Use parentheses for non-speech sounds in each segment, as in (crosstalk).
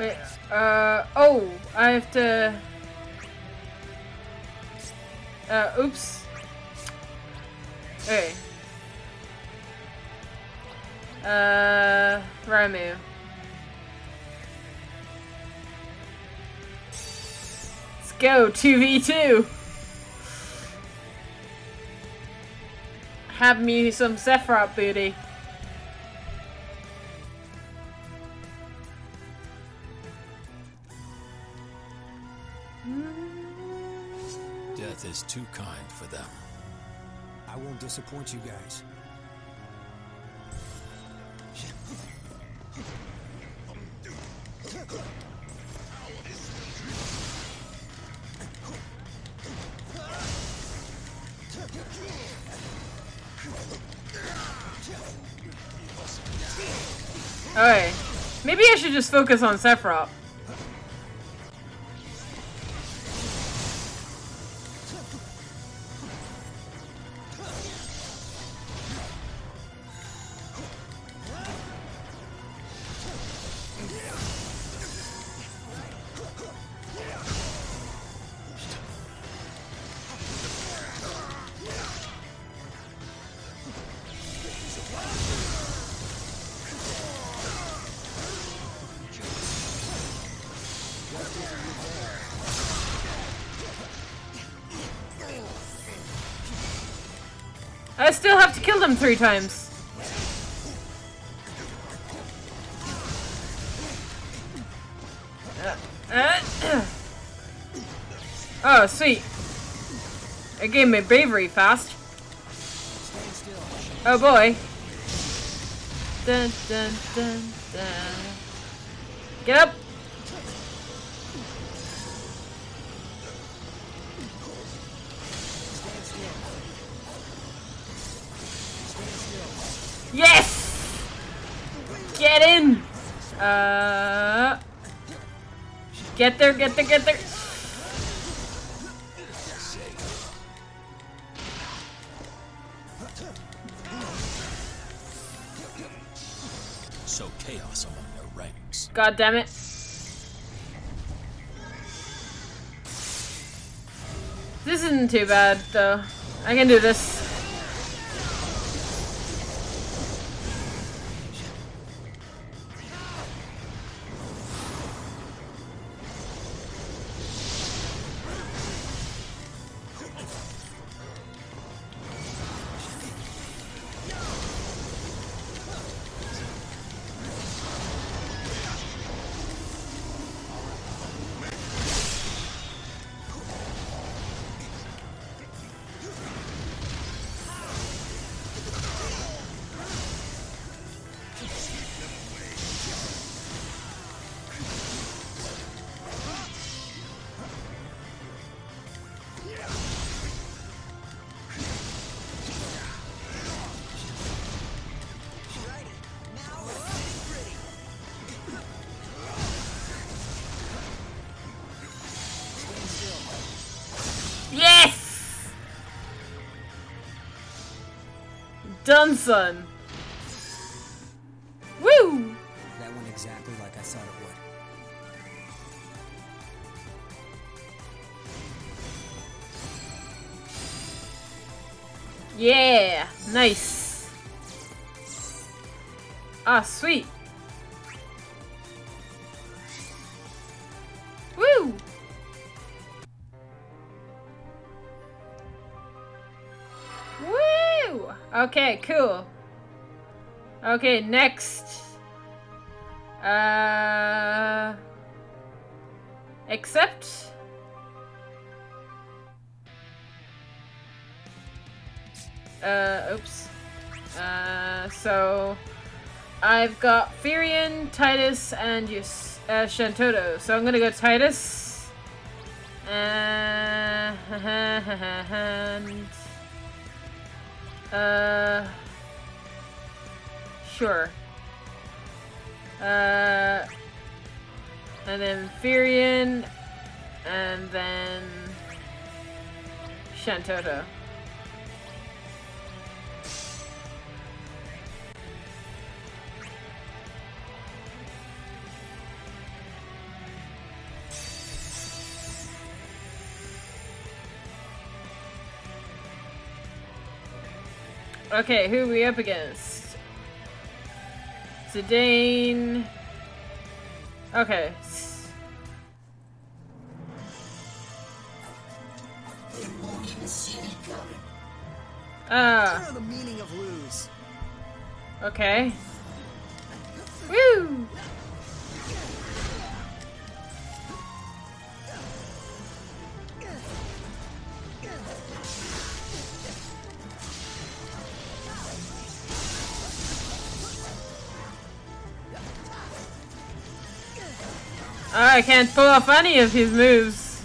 Wait, uh, oh, I have to... Uh, oops. Okay. Uh, Ramu. Let's go, 2v2! Have me some Sephiroth booty. Too kind for them. I won't disappoint you guys. Alright. Maybe I should just focus on Sephiroth. I still have to kill them three times. Uh, (clears throat) oh, sweet. It gave me bravery fast. Oh boy. Dun, dun, dun. Get up! Yes! Get in! Uh... Get there, get there, get there! Sow chaos among their ranks. God damn it. This isn't too bad, though. I can do this. Done, son. Woo! That went exactly like I thought it would. Yeah, nice. Ah, sweet. Okay, cool. Okay, next. Uh. Except. Uh, oops. Uh, so I've got Firion, Tidus, and Yus uh, Shantoto. So I'm gonna go Tidus. Uh, (laughs) and uh, sure. Uh, and then Firion, and then Shantoto. Okay, who are we up against? Zidane. Okay. Ah, know the meaning of lose. okay. Woo! I can't pull off any of his moves.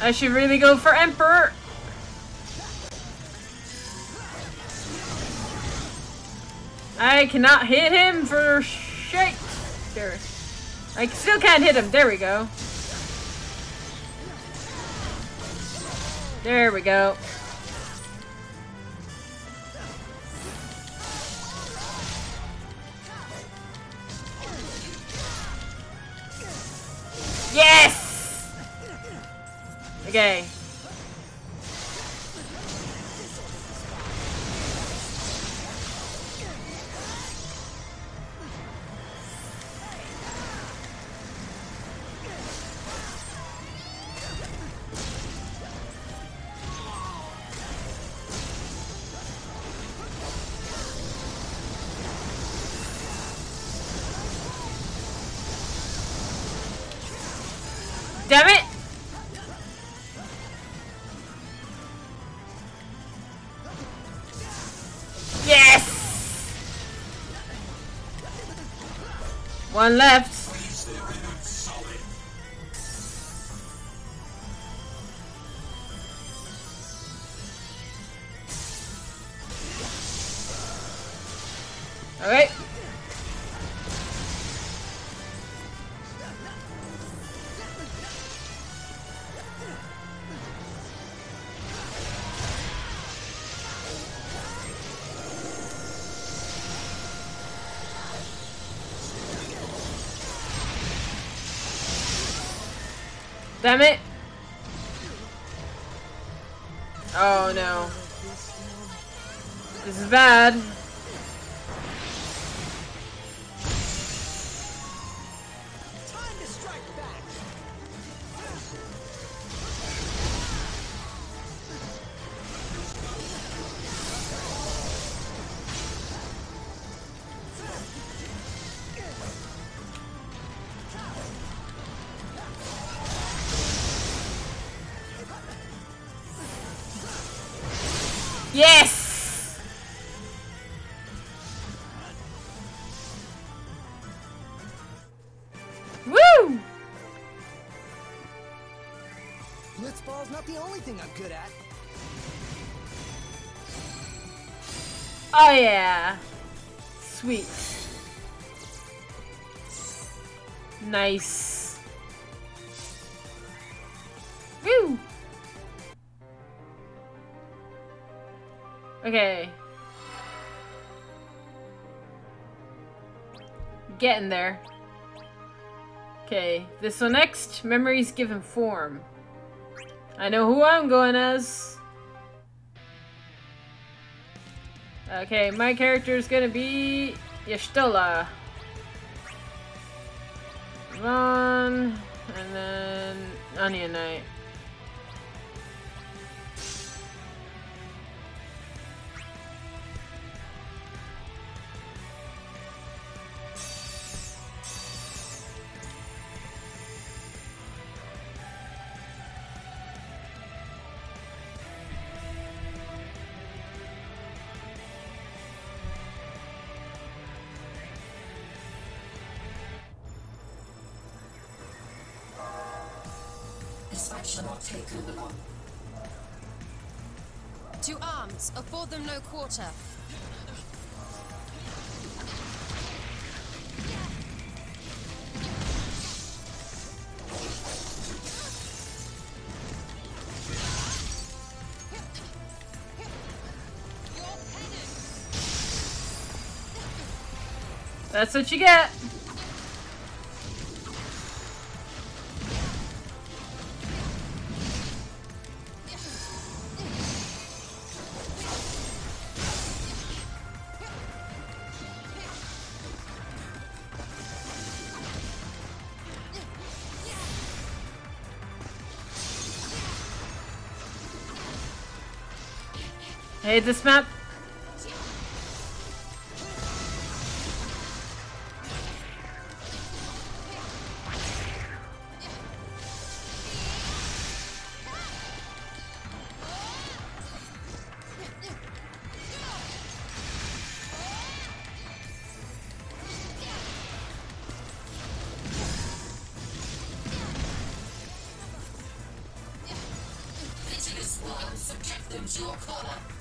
I should really go for Emperor. I cannot hit him for shit. There. I still can't hit him. There we go. There we go. Yes! Okay. One left. Damn it! Oh no. This is bad. Yes! Woo! Blitzball's not the only thing I'm good at. Oh yeah. Sweet. Nice. Okay. Getting there. Okay, this one next. Memories given form. I know who I'm going as. Okay, my character is gonna be Y'shtola. Ron, and then Onion Knight. Take long. To arms, afford them no quarter. That's what you get. Hate this map. Subject them to your corner.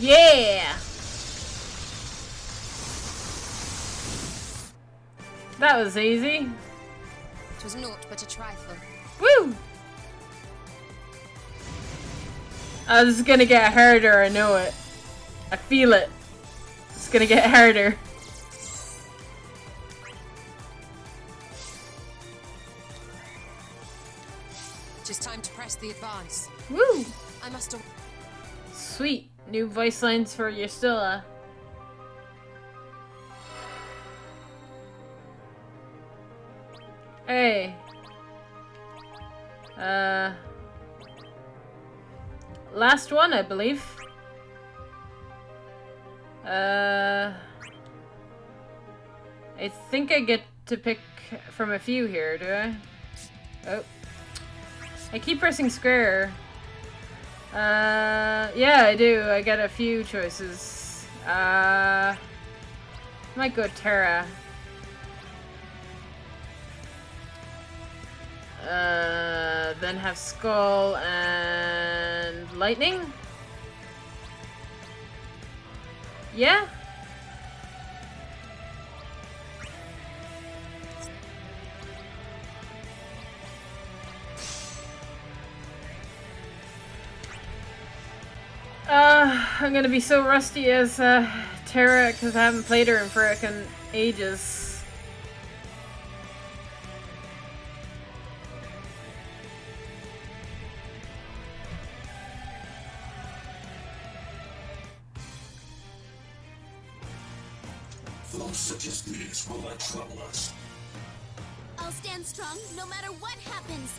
Yeah! That was easy. It was naught but a trifle. Woo! This is gonna get harder, I know it. I feel it. It's gonna get harder. Just time to press the advance. Woo! I must. Sweet. New voice lines for Y'shtola. Hey. Uh. Last one, I believe. Uh. I think I get to pick from a few here, do I? Oh. I keep pressing square. Uh, yeah, I do. I get a few choices. Uh, might go Terra. Uh, then have Squall and Lightning. Yeah. Uh, I'm gonna be so rusty as uh, Terra because I haven't played her in frickin' ages. Those such as these will not trouble us. I'll stand strong no matter what happens.